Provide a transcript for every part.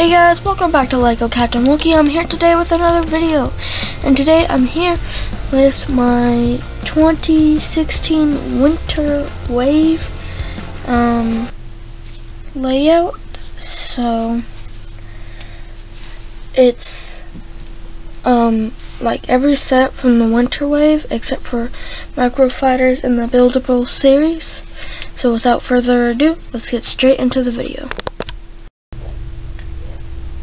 Hey guys, welcome back to LEGO Captain Wookie. I'm here today with another video. And today I'm here with my 2016 Winter Wave um, layout. So, it's um, like every set from the Winter Wave except for Microfighters in the Buildable series. So without further ado, let's get straight into the video.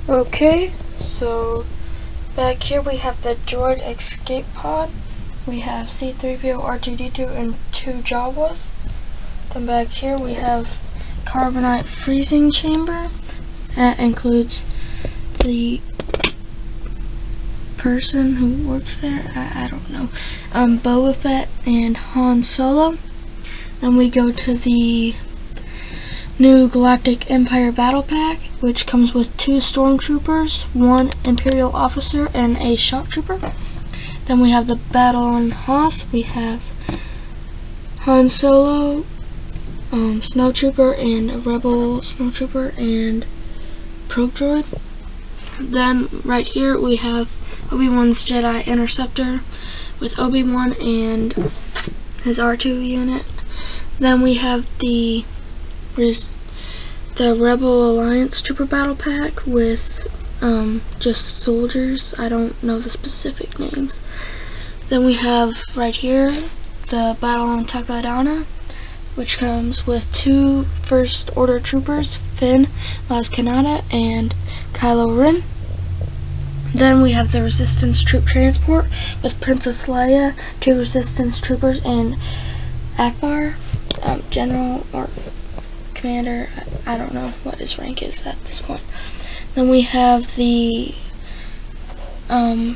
Okay, so back here we have the Droid Escape Pod. We have C-3PO, R2-D2, and two Jawas. Then back here we have Carbonite Freezing Chamber. That includes the person who works there. I, I don't know. Um, Boba Fett and Han Solo. Then we go to the new Galactic Empire Battle Pack, which comes with two Stormtroopers, one Imperial Officer, and a Shock Trooper. Then we have the Battle on Hoth. We have Han Solo, um, Snow Trooper, and Rebel Snow Trooper, and Probe Droid. Then right here we have Obi-Wan's Jedi Interceptor with Obi-Wan and his R2 unit. Then we have the the Rebel Alliance Trooper Battle Pack with um, just soldiers. I don't know the specific names. Then we have right here the Battle on Takodana, which comes with two First Order Troopers, Finn, Maz Kanata, and Kylo Ren. Then we have the Resistance Troop Transport with Princess Leia, two Resistance Troopers, and Ackbar, um, General or commander. I don't know what his rank is at this point. Then we have the um,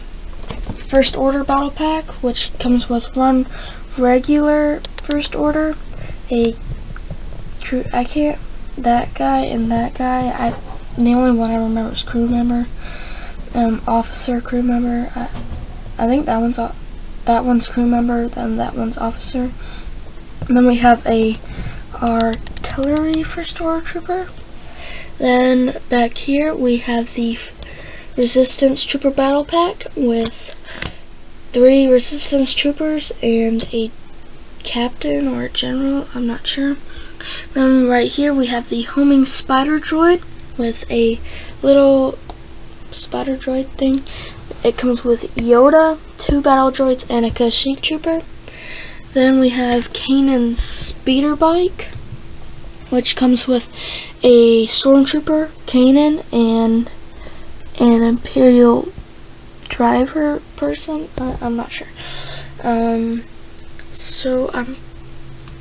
First Order Battle Pack, which comes with one regular First Order, a crew, I can't, that guy and that guy, I, the only one I remember is crew member, um, officer, crew member, I, I think that one's, that one's crew member, then that one's officer. And then we have a, our artillery for Trooper. Then back here we have the Resistance Trooper Battle Pack with three Resistance Troopers and a Captain or a General, I'm not sure. Then right here we have the Homing Spider Droid with a little spider droid thing. It comes with Yoda, two battle droids, and a Kashyyyk Trooper. Then we have Kanan's speeder bike which comes with a stormtrooper, Kanan, and an Imperial driver person. Uh, I'm not sure. Um, so I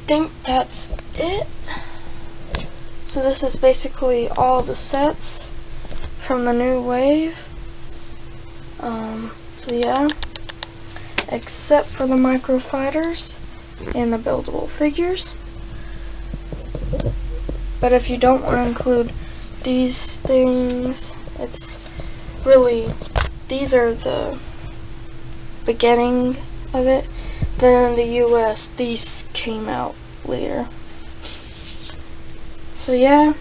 think that's it. So this is basically all the sets from the new wave. Um, so yeah, except for the microfighters and the buildable figures. But if you don't want to include these things, it's really, these are the beginning of it. Then in the US, these came out later. So yeah,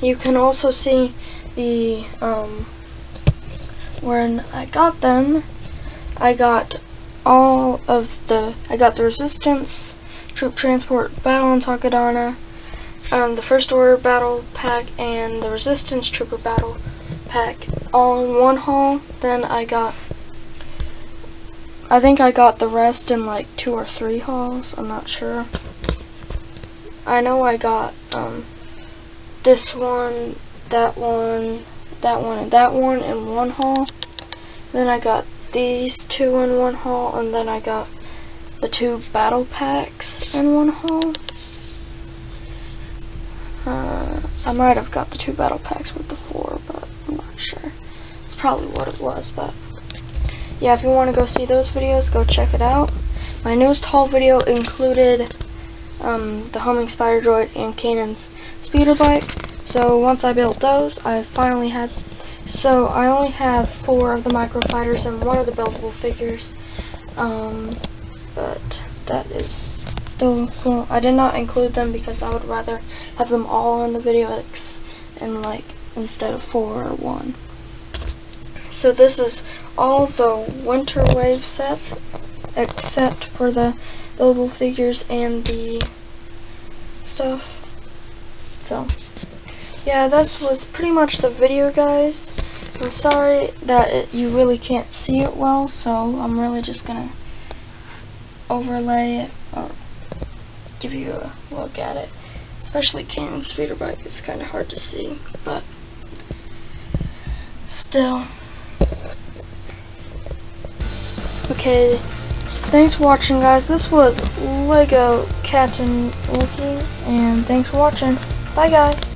you can also see the, um, when I got them, I got all of the, I got the Resistance, Troop Transport, Battle on Takodana, um, the First Order Battle Pack and the Resistance Trooper Battle Pack all in one haul. Then I got, I think I got the rest in like two or three hauls. I'm not sure. I know I got um, this one, that one, that one, and that one in one haul. Then I got these two in one haul, and then I got the two battle packs in one haul. Uh, I might have got the two battle packs with the four, but I'm not sure. It's probably what it was, but yeah, if you want to go see those videos, go check it out. My newest haul video included um, the homing spider droid and Kanan's speeder bike. So once I built those, I finally had. So I only have four of the microfighters and one of the buildable figures. Um, but that is still cool. I did not include them because I would rather have them all in the video and like instead of four or one. So this is all the winter wave sets except for the buildable figures and the stuff. So yeah, this was pretty much the video guys. I'm sorry that it, you really can't see it well, so I'm really just gonna overlay it give you a look at it. Especially Kanan speeder bike, it's kind of hard to see, but still. Okay, thanks for watching guys. This was Lego Captain Wookies, and thanks for watching. Bye guys.